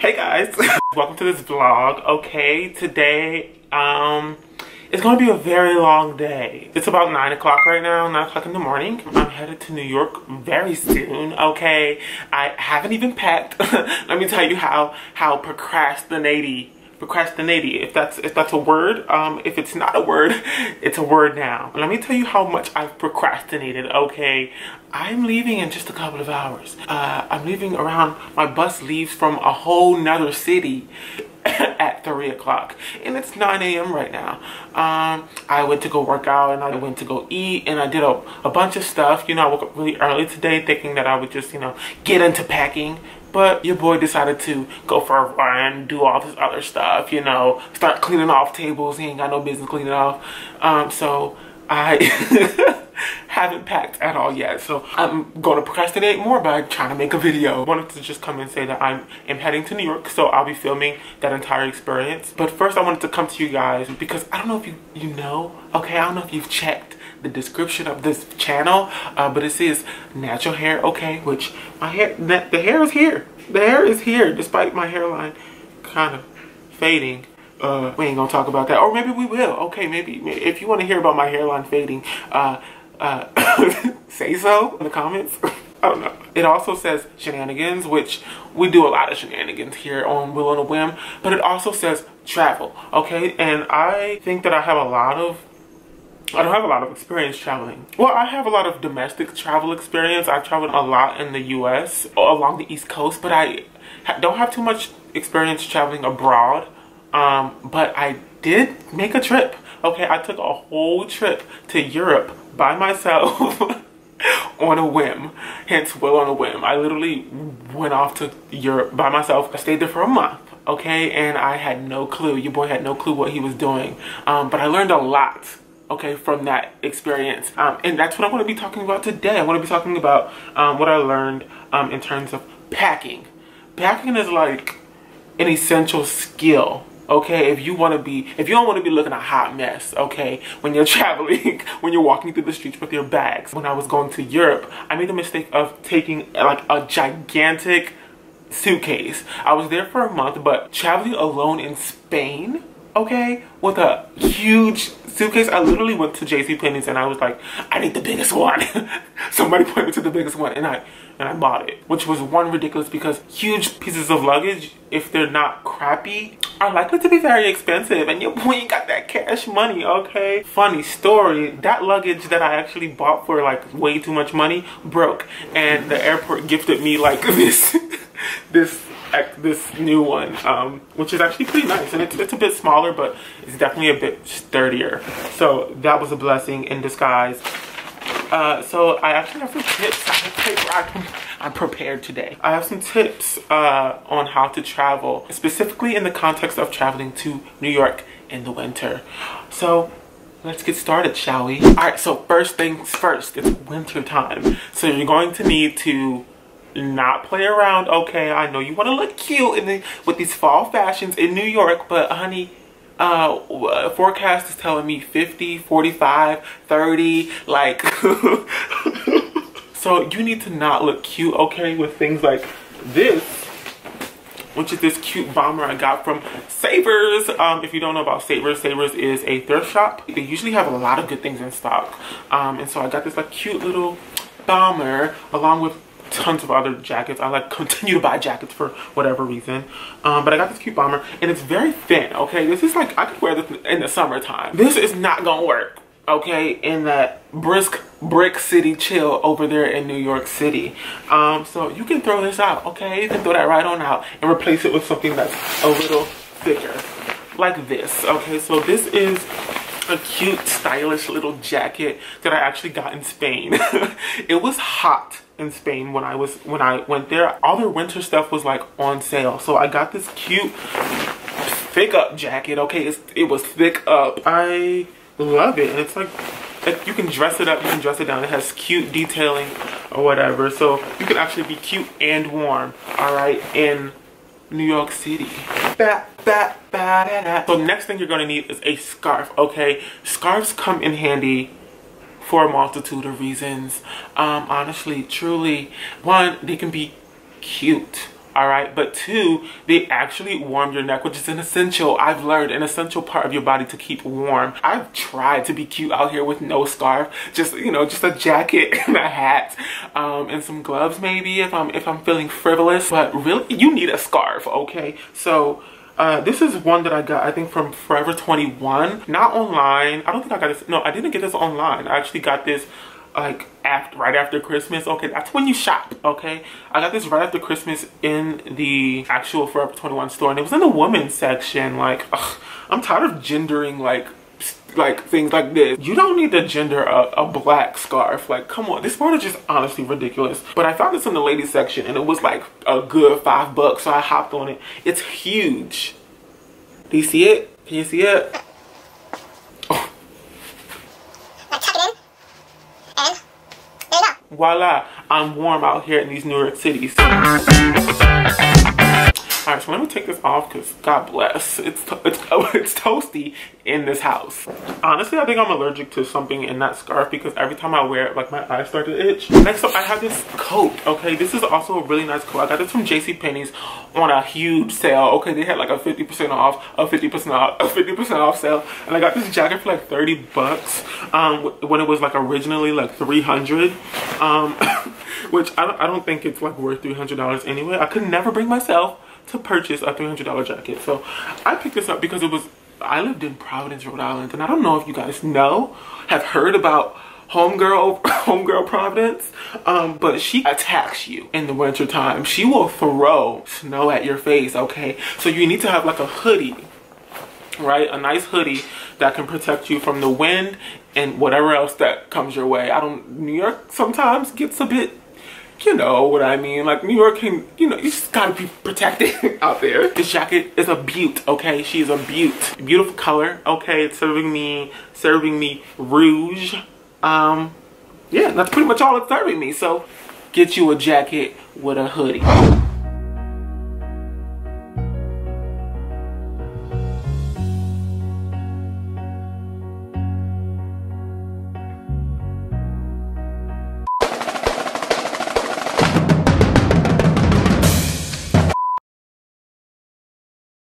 Hey guys, welcome to this vlog. Okay, today, um, it's gonna be a very long day. It's about nine o'clock right now, nine o'clock in the morning. I'm headed to New York very soon, okay? I haven't even packed. Let me tell you how, how procrastinating procrastinating. If that's if that's a word um if it's not a word it's a word now. Let me tell you how much i've procrastinated okay? I'm leaving in just a couple of hours. Uh i'm leaving around my bus leaves from a whole nother city at 3 o'clock and it's 9 a.m right now um i went to go work out and i went to go eat and i did a, a bunch of stuff you know i woke up really early today thinking that i would just you know get into packing but your boy decided to go for a run, do all this other stuff, you know, start cleaning off tables. He ain't got no business cleaning off. Um, so I haven't packed at all yet. So I'm to procrastinate more by trying to make a video. Wanted to just come and say that I am heading to New York. So I'll be filming that entire experience. But first I wanted to come to you guys because I don't know if you, you know, okay, I don't know if you've checked the description of this channel uh, but it says natural hair okay which my hair the hair is here the hair is here despite my hairline kind of fading uh, we ain't gonna talk about that or maybe we will okay maybe if you want to hear about my hairline fading uh, uh, say so in the comments don't know. It also says shenanigans, which we do a lot of shenanigans here on Will on a Whim, but it also says travel, okay? And I think that I have a lot of I don't have a lot of experience traveling. Well, I have a lot of domestic travel experience. I've traveled a lot in the US along the East Coast, but I don't have too much experience traveling abroad. Um, but I did make a trip. Okay, I took a whole trip to Europe by myself on a whim. Hence, Will on a Whim. I literally went off to Europe by myself. I stayed there for a month okay and i had no clue your boy had no clue what he was doing um, but i learned a lot okay, from that experience. Um, and that's what I'm to be talking about today. I'm to be talking about um, what I learned um, in terms of packing. Packing is like an essential skill. Okay, if you want to be, if you don't want to be looking a hot mess, okay, when you're traveling, when you're walking through the streets with your bags. When I was going to Europe, I made the mistake of taking like a gigantic suitcase. I was there for a month, but traveling alone in Spain, okay, with a huge suitcase. I literally went to JCPenney's and I was like, I need the biggest one. Somebody point me to the biggest one and I and I bought it. Which was one ridiculous because huge pieces of luggage, if they're not crappy, are likely to be very expensive. And your boy ain't got that cash money, okay? Funny story, that luggage that I actually bought for like way too much money broke. And the airport gifted me like this, this this new one, um, which is actually pretty nice. And it's, it's a bit smaller, but it's definitely a bit sturdier. So that was a blessing in disguise. Uh, so I actually have some tips. I'm prepared today. I have some tips uh, on how to travel, specifically in the context of traveling to New York in the winter. So let's get started, shall we? All right, so first things first, it's winter time. So you're going to need to not play around. Okay, I know you want to look cute in the, with these fall fashions in New York, but honey, uh, forecast is telling me 50, 45, 30, like, so you need to not look cute, okay, with things like this, which is this cute bomber I got from Savers. Um, if you don't know about Savers, Savers is a thrift shop. They usually have a lot of good things in stock. Um, and so I got this like cute little bomber along with tons of other jackets. I like continue to buy jackets for whatever reason. Um, but I got this cute bomber and it's very thin, okay? This is like, I could wear this in the summertime. This is not gonna work, okay? In that brisk brick city chill over there in New York City. Um, so you can throw this out, okay? You can throw that right on out and replace it with something that's a little thicker like this, okay? So this is a cute, stylish little jacket that I actually got in Spain. it was hot in Spain when I was when I went there. All their winter stuff was like on sale. So I got this cute thick up jacket. Okay, it's, it was thick up. I love it. And it's like, like you can dress it up, you can dress it down. It has cute detailing or whatever. So you can actually be cute and warm, all right, in New York City. Ba, So next thing you're gonna need is a scarf, okay? Scarves come in handy for a multitude of reasons. Um, honestly, truly, one, they can be cute. all right? But two, they actually warm your neck, which is an essential, I've learned, an essential part of your body to keep warm. I've tried to be cute out here with no scarf, just, you know, just a jacket and a hat, um, and some gloves maybe if I'm, if I'm feeling frivolous, but really, you need a scarf, okay? So, uh, this is one that I got, I think, from Forever 21. Not online. I don't think I got this. No, I didn't get this online. I actually got this like after right after Christmas. Okay, that's when you shop, okay? I got this right after Christmas in the actual Forever 21 store and it was in the women's section. Like, ugh, I'm tired of gendering like like things like this. You don't need to gender a, a, black scarf. Like, come on. This part is just honestly ridiculous. But I found this in the ladies section and it was like a good five bucks. So I hopped on it. It's huge. Do you see it? Can you see it? Oh. Voila, I'm warm out here in these New York cities. All right, so let me take this off because God bless, it's, it's, oh, it's toasty in this house. Honestly, I think I'm allergic to something in that scarf because every time I wear it, like my eyes start to itch. Next up, I have this coat, okay? This is also a really nice coat. I got this from JCPenney's on a huge sale, okay? They had like a 50% off, a 50% off, a 50% off sale. And I got this jacket for like 30 bucks um, when it was like originally like 300 um, which I don't, I don't think it's like worth $300 anyway. I could never bring myself to purchase a $300 jacket. So I picked this up because it was, I lived in Providence, Rhode Island, and I don't know if you guys know, have heard about homegirl homegirl providence um but she attacks you in the winter time she will throw snow at your face okay? So you need to have like a hoodie right? A nice hoodie that can protect you from the wind and whatever else that comes your way. I don't new york sometimes gets a bit you know what I mean. Like New York can, you know, you just gotta be protected out there. This jacket is a beaut, okay? She's a beaut. Beautiful color, okay? It's serving me, serving me rouge. Um, yeah, that's pretty much all it's serving me. So get you a jacket with a hoodie.